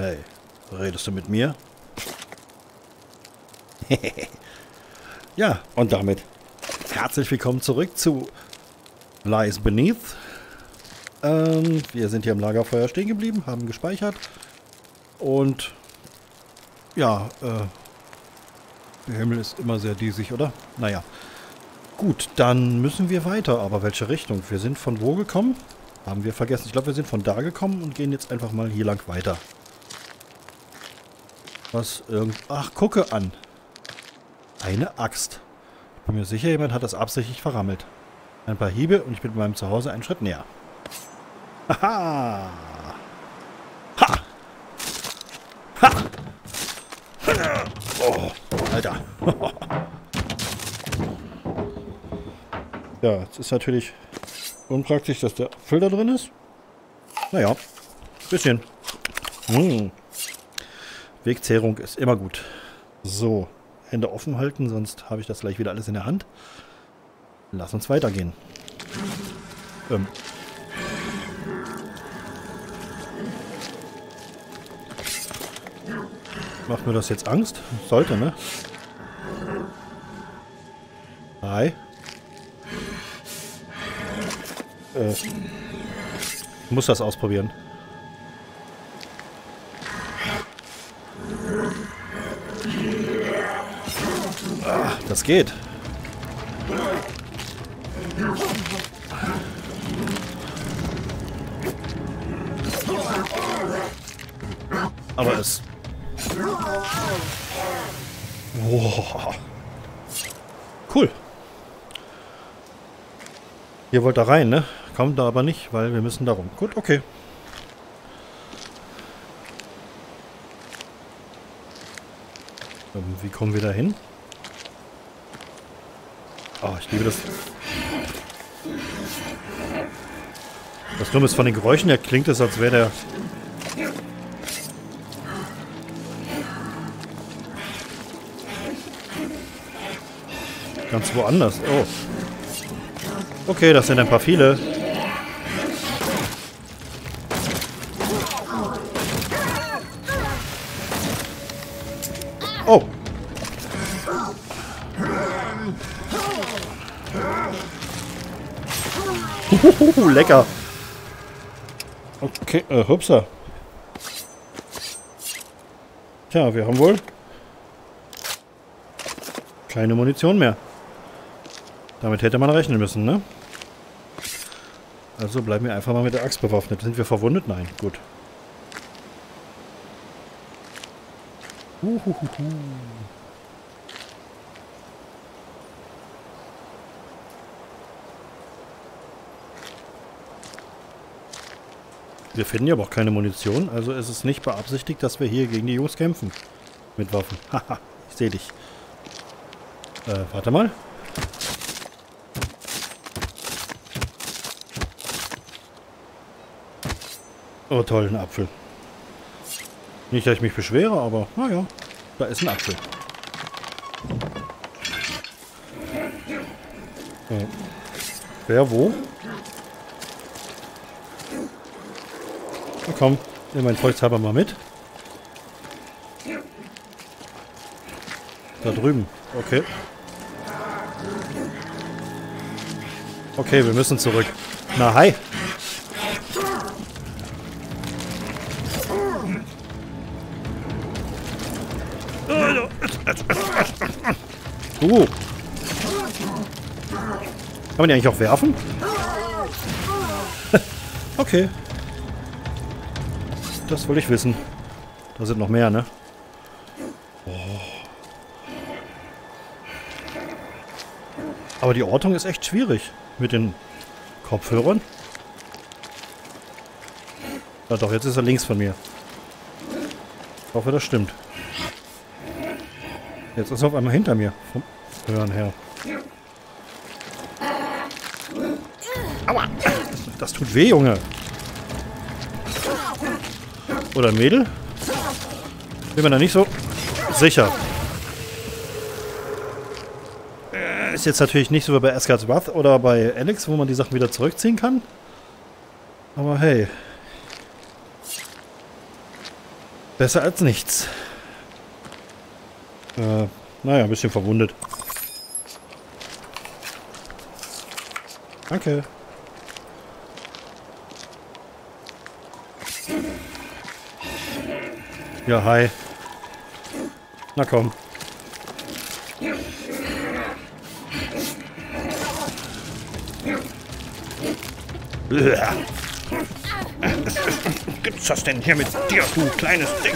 Hey, redest du mit mir? ja, und damit herzlich willkommen zurück zu Lies Beneath. Ähm, wir sind hier im Lagerfeuer stehen geblieben, haben gespeichert. Und ja, äh, der Himmel ist immer sehr diesig, oder? Naja. Gut, dann müssen wir weiter. Aber welche Richtung? Wir sind von wo gekommen? Haben wir vergessen. Ich glaube, wir sind von da gekommen und gehen jetzt einfach mal hier lang weiter. Was irgend... Ach, gucke an. Eine Axt. Ich bin mir sicher, jemand hat das absichtlich verrammelt. Ein paar Hiebe und ich bin meinem Zuhause einen Schritt näher. Haha! Ha! Ha! Oh, Alter. ja, jetzt ist natürlich unpraktisch, dass der da drin ist. Naja, bisschen. Hm. Wegzehrung ist immer gut. So, Hände offen halten, sonst habe ich das gleich wieder alles in der Hand. Lass uns weitergehen. Ähm. Macht mir das jetzt Angst? Sollte, ne? Hi. Äh. Ich muss das ausprobieren. Das geht. Aber es... Wow. Cool. Ihr wollt da rein, ne? Kommt da aber nicht, weil wir müssen da rum. Gut, okay. Ähm, wie kommen wir da hin? Oh, ich liebe das. Das Dumme ist von den Geräuschen her klingt es, als wäre der Ganz woanders. Oh. Okay, das sind ein paar viele. Oh. Lecker. Okay, äh, hupsa. Tja, wir haben wohl keine Munition mehr. Damit hätte man rechnen müssen, ne? Also bleiben wir einfach mal mit der Axt bewaffnet. Sind wir verwundet? Nein. Gut. Uhuhuhu. Wir finden ja aber auch keine Munition, also ist es nicht beabsichtigt, dass wir hier gegen die Jungs kämpfen. Mit Waffen. Haha, ich sehe dich. Äh, warte mal. Oh, toll, ein Apfel. Nicht, dass ich mich beschwere, aber naja, da ist ein Apfel. Ja. Wer wo? Komm, nimm mein Volkshaber mal mit. Da drüben, okay. Okay, wir müssen zurück. Na, hi. Uh. Kann man die eigentlich auch werfen? okay. Das wollte ich wissen. Da sind noch mehr, ne? Oh. Aber die Ortung ist echt schwierig mit den Kopfhörern. Ja doch, jetzt ist er links von mir. Ich hoffe, das stimmt. Jetzt ist er auf einmal hinter mir. Vom Hören her. Aua! Das, das tut weh, Junge. Oder ein Mädel? Bin mir da nicht so sicher. Äh, ist jetzt natürlich nicht so wie bei Asgard's Wrath oder bei Alex, wo man die Sachen wieder zurückziehen kann. Aber hey. Besser als nichts. Äh, naja, ein bisschen verwundet. Danke. Ja, hi. Na komm. Was gibt's das denn hier mit dir, du kleines Ding?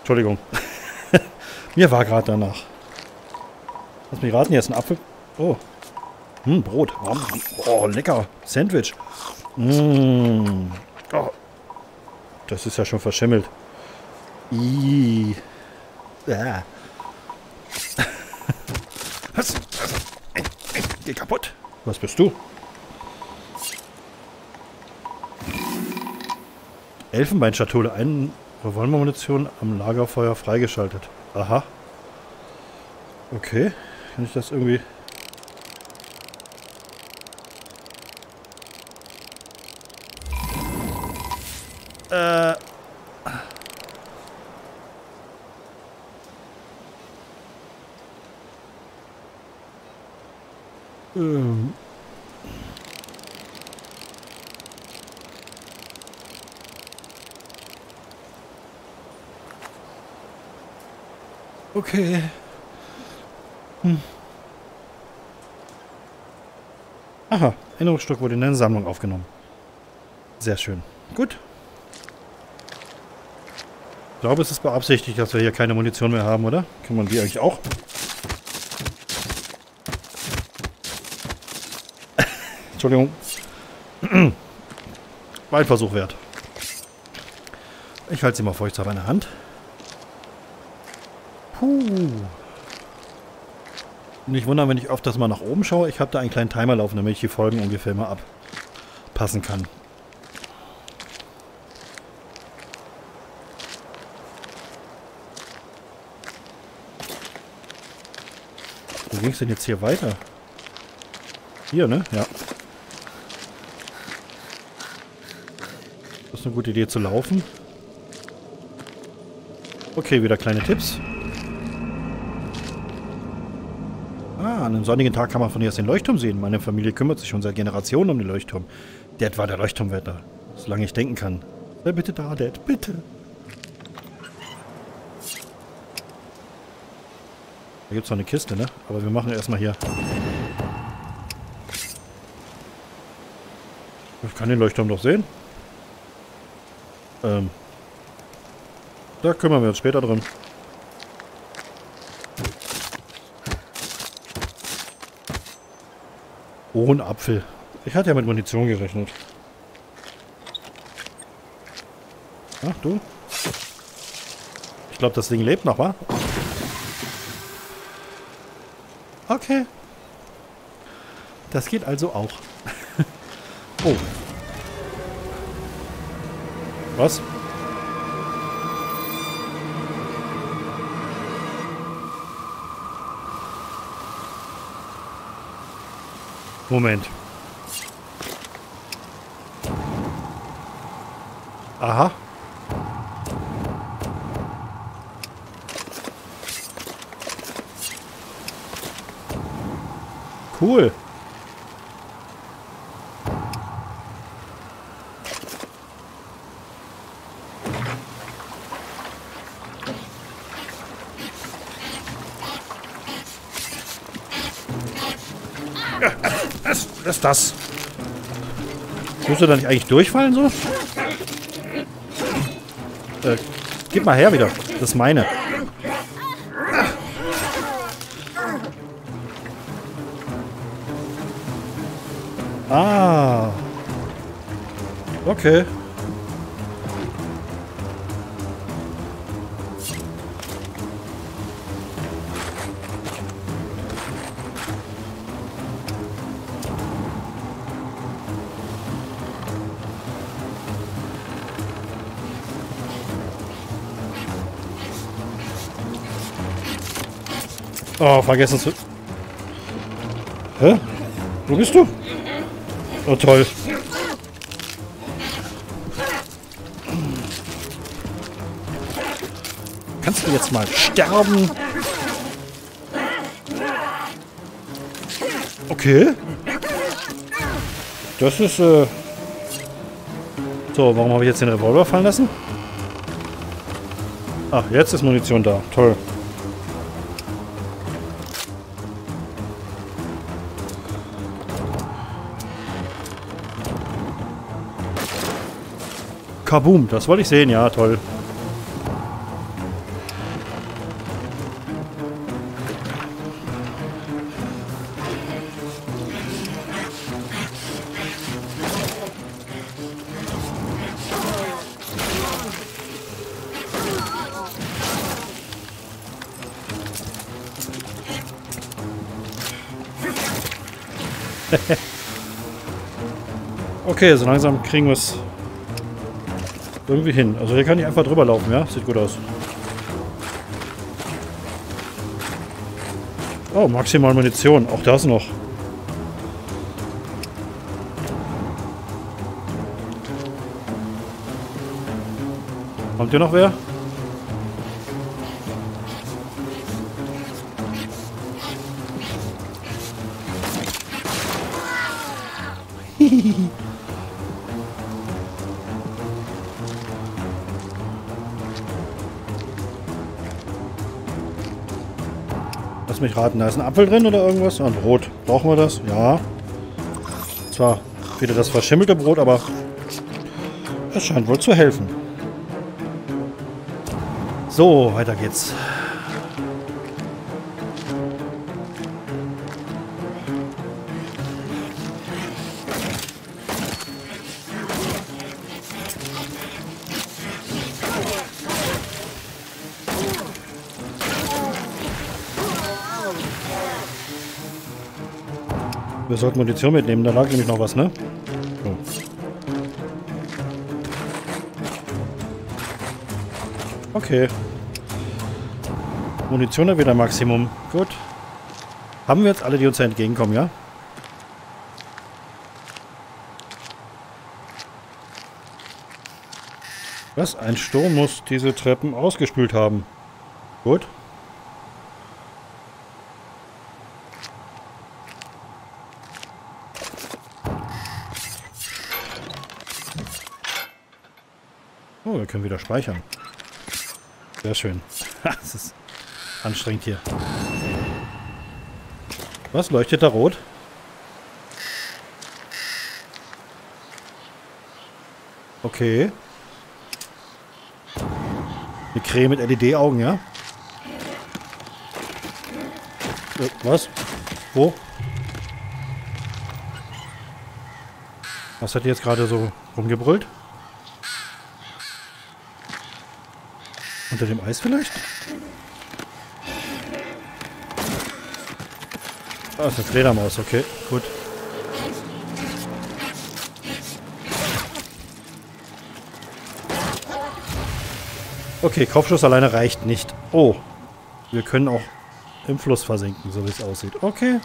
Entschuldigung. Mir war gerade danach. Lass mich raten, hier ist ein Apfel. Oh. Hm, Brot. Oh, lecker. Sandwich. Mmh. Oh. Das ist ja schon verschimmelt. Ih. Ah. Was? Geh kaputt. Was bist du? Elfenbeinschatulle. Ein Revolvermunition am Lagerfeuer freigeschaltet. Aha. Okay. Kann ich das irgendwie... Okay. Hm. Aha, Erinnerungsstück wurde in der Sammlung aufgenommen. Sehr schön. Gut. Ich glaube, es ist beabsichtigt, dass wir hier keine Munition mehr haben, oder? Kann man die eigentlich auch? Entschuldigung. War ein Versuch wert. Ich halte sie mal feuchtsam in der Hand. Puh. Nicht wundern, wenn ich oft das mal nach oben schaue. Ich habe da einen kleinen Timer laufen, damit ich die Folgen ungefähr mal abpassen kann. Wo ging es denn jetzt hier weiter? Hier, ne? Ja. Das ist eine gute Idee zu laufen. Okay, wieder kleine Tipps. An einem sonnigen Tag kann man von hier aus den Leuchtturm sehen. Meine Familie kümmert sich schon seit Generationen um den Leuchtturm. Dad war der Leuchtturmwetter. Solange ich denken kann. Sei bitte da, Dad. Bitte. Da gibt es noch eine Kiste, ne? Aber wir machen erstmal hier. Ich kann den Leuchtturm doch sehen. Ähm. Da kümmern wir uns später drum. Oh, ein Apfel. Ich hatte ja mit Munition gerechnet. Ach, du? Ich glaube, das Ding lebt noch, wa? Okay. Das geht also auch. oh. Was? Moment. Aha. Cool. Was, was ist das? Musst du da nicht eigentlich durchfallen so? Äh, gib mal her wieder. Das ist meine. Ah. Okay. Oh, vergessen zu... Hä? Wo bist du? Oh toll. Kannst du jetzt mal sterben? Okay. Das ist, äh... So, warum habe ich jetzt den Revolver fallen lassen? Ach, jetzt ist Munition da. Toll. Kaboom, das wollte ich sehen, ja, toll. okay, so langsam kriegen wir es irgendwie hin. Also hier kann ich einfach drüber laufen, ja? Sieht gut aus. Oh, maximal Munition. Auch das noch. Kommt hier noch wer? Mich raten, da ist ein Apfel drin oder irgendwas? Und Brot. Brauchen wir das? Ja. Zwar wieder das verschimmelte Brot, aber es scheint wohl zu helfen. So, weiter geht's. Wir sollten Munition mitnehmen, da lag nämlich noch was, ne? Okay. Munition wieder Maximum. Gut. Haben wir jetzt alle, die uns entgegenkommen, ja? Was? Ein Sturm muss diese Treppen ausgespült haben. Gut. Oh, wir können wieder speichern. Sehr schön. das ist anstrengend hier. Was leuchtet da rot? Okay. Eine Creme mit LED-Augen, ja? Äh, was? Wo? Was hat die jetzt gerade so rumgebrüllt? Unter dem Eis vielleicht? Ah, ist eine Fledermaus, okay, gut. Okay, Kopfschuss alleine reicht nicht. Oh, wir können auch im Fluss versinken, so wie es aussieht. Okay.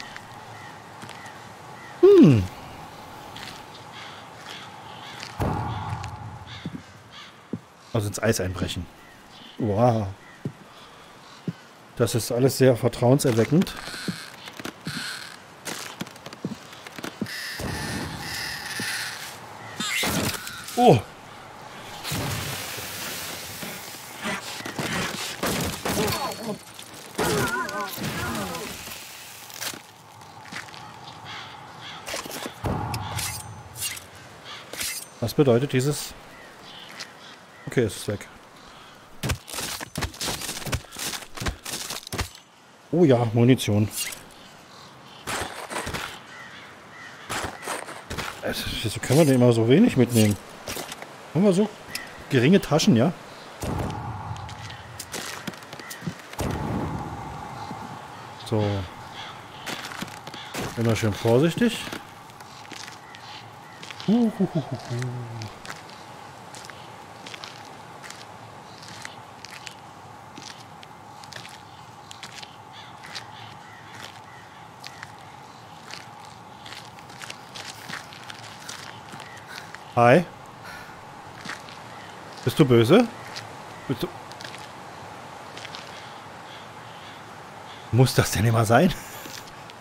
Hm. Also ins Eis einbrechen. Wow. Das ist alles sehr vertrauenserweckend. Oh! Was bedeutet dieses? Okay, es ist weg. Oh ja, Munition. Wieso können wir denn immer so wenig mitnehmen? Haben wir so geringe Taschen, ja? So. Immer schön vorsichtig. Uhuhuhu. Hi. Bist du böse? Bist du... Muss das denn immer sein?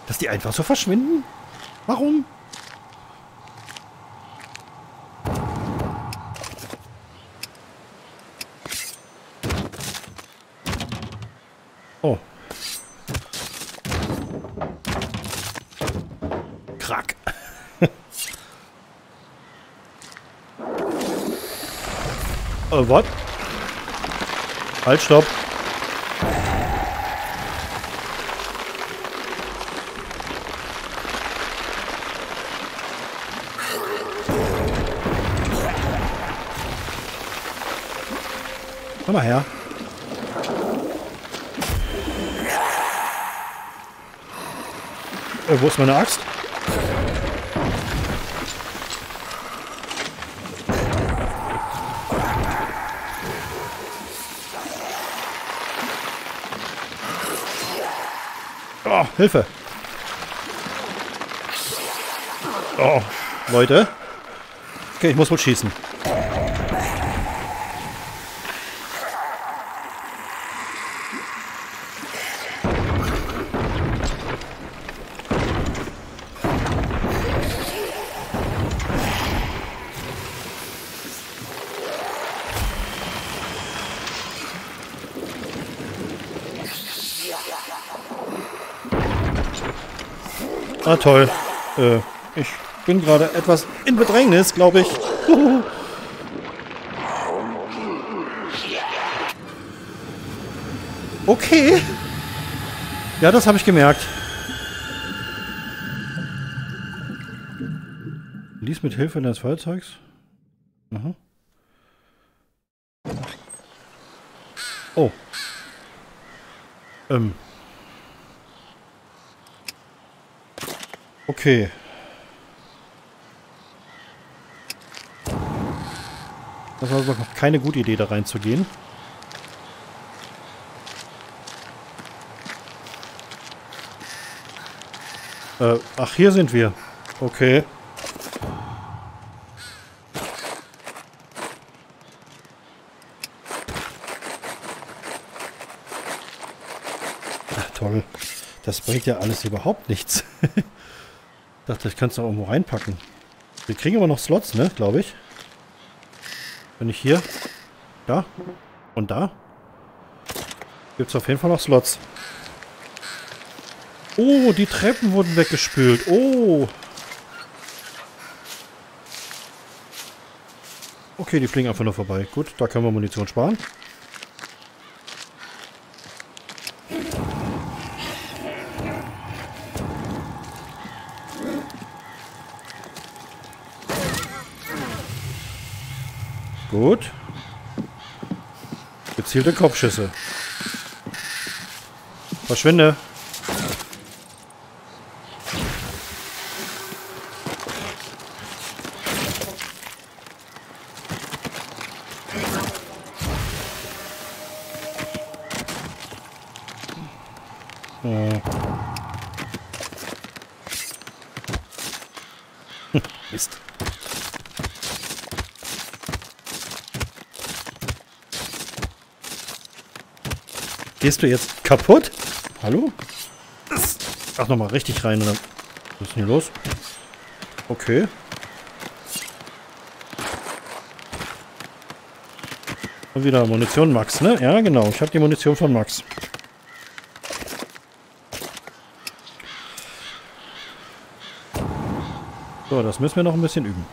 Dass die einfach so verschwinden? Warum? Oh. Krack. Oh, what? Halt, stopp. Komm mal her. Äh, wo ist meine Axt? Oh, Hilfe. Oh, Leute. Okay, ich muss wohl schießen. Toll. Äh, ich bin gerade etwas in Bedrängnis, glaube ich. Okay. Ja, das habe ich gemerkt. Lies mit Hilfe deines Feuerzeugs. Mhm. Oh. Ähm. Okay. Das war noch keine gute Idee, da reinzugehen. Äh, ach, hier sind wir. Okay. Ach, toll. Das bringt ja alles überhaupt nichts. dachte, ich kann es noch irgendwo reinpacken. Wir kriegen aber noch Slots, ne? Glaube ich. Wenn ich hier, da und da, gibt es auf jeden Fall noch Slots. Oh, die Treppen wurden weggespült. Oh. Okay, die fliegen einfach nur vorbei. Gut, da können wir Munition sparen. Gut. Gezielte Kopfschüsse. Verschwinde. Mist. Gehst du jetzt kaputt? Hallo? Ach, nochmal richtig rein. Oder? Was ist denn hier los? Okay. Und wieder Munition Max, ne? Ja, genau. Ich habe die Munition von Max. So, das müssen wir noch ein bisschen üben.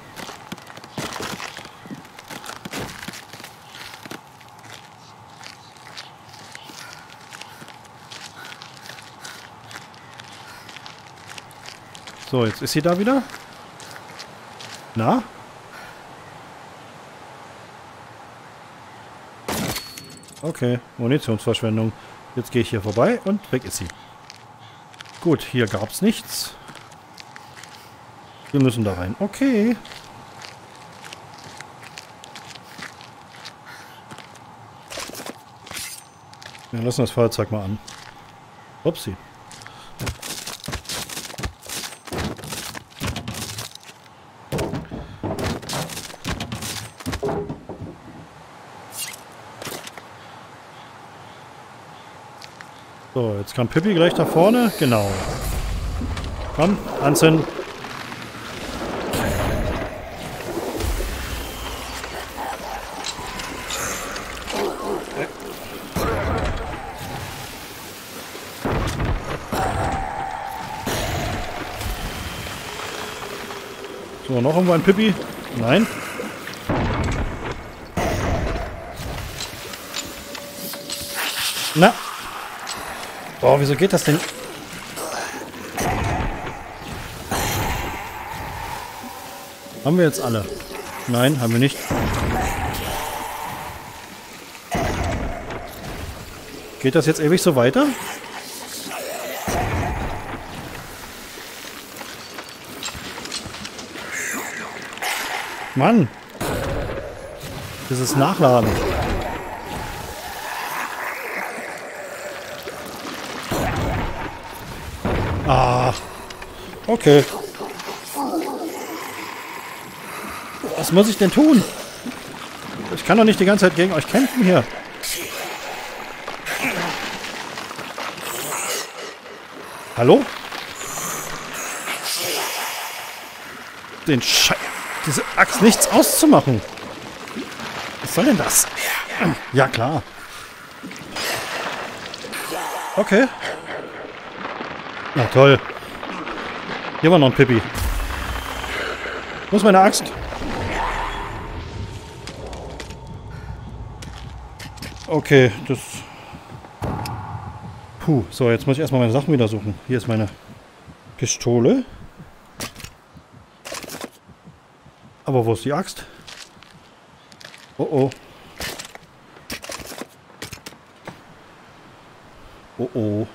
So, jetzt ist sie da wieder. Na? Okay, Munitionsverschwendung. Jetzt gehe ich hier vorbei und weg ist sie. Gut, hier gab es nichts. Wir müssen da rein. Okay. Wir lassen das Feuerzeug mal an. Upsi. So, jetzt kann Pippi gleich da vorne. Genau. Komm, anzünden. So, noch irgendwo ein Pippi? Nein. Na. Boah, wieso geht das denn? Haben wir jetzt alle? Nein, haben wir nicht. Geht das jetzt ewig so weiter? Mann! Dieses Nachladen. Ah. Okay. Was muss ich denn tun? Ich kann doch nicht die ganze Zeit gegen euch kämpfen hier. Hallo? Den Scheiß diese Axt nichts auszumachen. Was soll denn das? Ja, klar. Okay. Na toll. Hier war noch ein Pippi. Wo ist meine Axt? Okay, das... Puh, so, jetzt muss ich erstmal meine Sachen wieder suchen. Hier ist meine Pistole. Aber wo ist die Axt? Oh oh. Oh oh.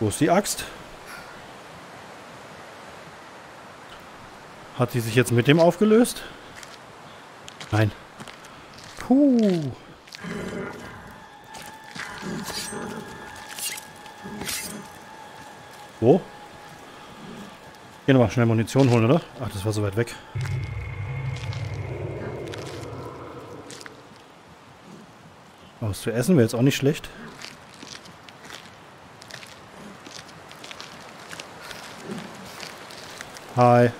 Wo ist die Axt? Hat sie sich jetzt mit dem aufgelöst? Nein. Puh. Wo? Gehen wir mal schnell Munition holen, oder? Ach, das war so weit weg. Was zu essen wäre jetzt auch nicht schlecht. Hi.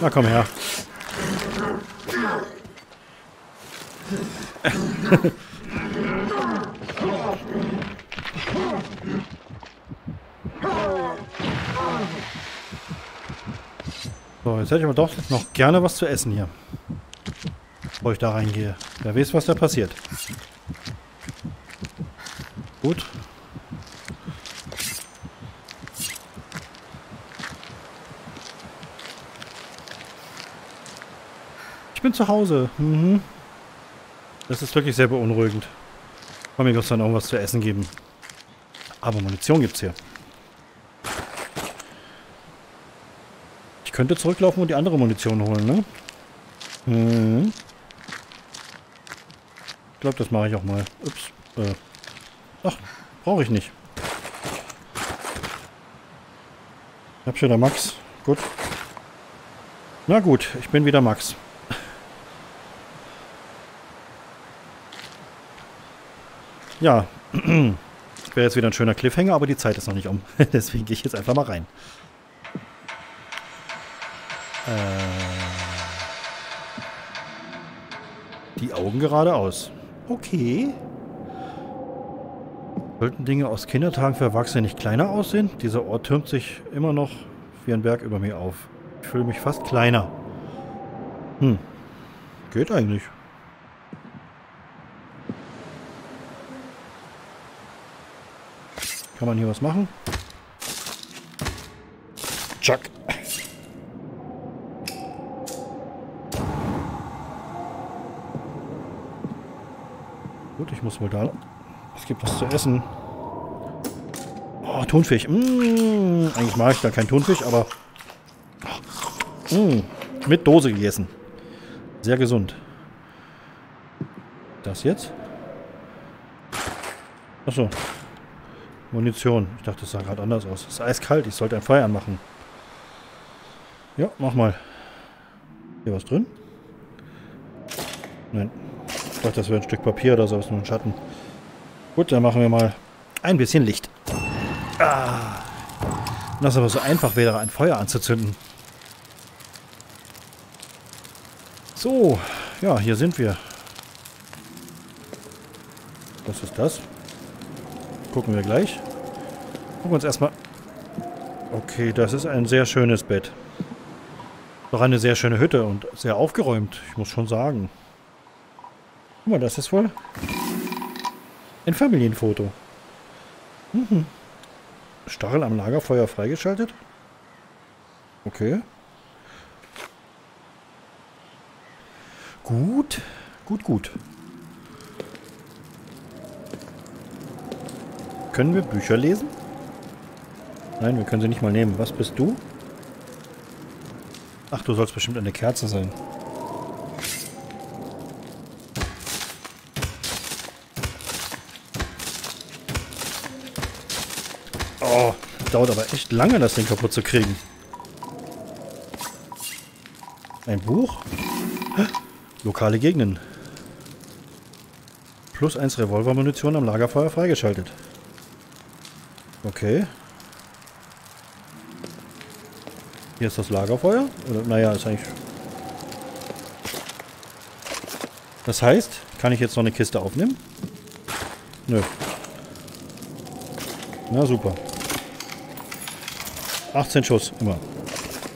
Na komm her. So, jetzt hätte ich aber doch noch gerne was zu essen hier. Bevor ich da reingehe. Wer weiß, was da passiert. Gut. Ich bin zu Hause. Mhm. Das ist wirklich sehr beunruhigend. Komm, mir muss dann irgendwas zu essen geben. Aber Munition gibt's hier. könnte zurücklaufen und die andere Munition holen, ne? Hm. Ich glaube, das mache ich auch mal. Ups. Äh. Ach, brauche ich nicht. Ich hab schon der Max. Gut. Na gut, ich bin wieder Max. Ja. Wäre jetzt wieder ein schöner Cliffhanger, aber die Zeit ist noch nicht um. Deswegen gehe ich jetzt einfach mal rein. Äh, die Augen geradeaus. Okay. Sollten Dinge aus Kindertagen für Erwachsene nicht kleiner aussehen? Dieser Ort türmt sich immer noch wie ein Berg über mir auf. Ich fühle mich fast kleiner. Hm. Geht eigentlich. Kann man hier was machen? Chuck. Gut, ich muss wohl da... Es gibt was zu essen. Oh, Thunfisch. Mmh, eigentlich mag ich da keinen Thunfisch, aber... Mmh, mit Dose gegessen. Sehr gesund. Das jetzt? Achso. Munition. Ich dachte, das sah gerade anders aus. Es ist eiskalt. Ich sollte ein Feuer anmachen. Ja, mach mal. Hier was drin? Nein dachte, das wäre ein Stück Papier oder so, ist nur ein Schatten. Gut, dann machen wir mal ein bisschen Licht. Ah. Das aber so einfach wäre, ein Feuer anzuzünden. So, ja, hier sind wir. Was ist das? Gucken wir gleich. Gucken wir uns erstmal... Okay, das ist ein sehr schönes Bett. Doch eine sehr schöne Hütte und sehr aufgeräumt, ich muss schon sagen. Guck mal, das ist wohl ein Familienfoto. Mhm. Stachel am Lagerfeuer freigeschaltet? Okay. Gut, gut, gut. Können wir Bücher lesen? Nein, wir können sie nicht mal nehmen. Was bist du? Ach, du sollst bestimmt eine Kerze sein. Oh, dauert aber echt lange, das Ding kaputt zu kriegen. Ein Buch? Lokale Gegenden. Plus 1 Revolvermunition am Lagerfeuer freigeschaltet. Okay. Hier ist das Lagerfeuer. Oder, naja, ist eigentlich... Das heißt, kann ich jetzt noch eine Kiste aufnehmen? Nö. Na super. 18 Schuss, immer.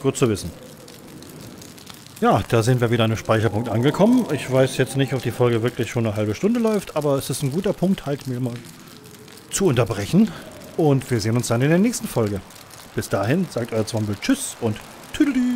Gut zu wissen. Ja, da sind wir wieder an einem Speicherpunkt angekommen. Ich weiß jetzt nicht, ob die Folge wirklich schon eine halbe Stunde läuft, aber es ist ein guter Punkt, halt mir mal zu unterbrechen. Und wir sehen uns dann in der nächsten Folge. Bis dahin sagt euer Zwombel Tschüss und Tüdelü.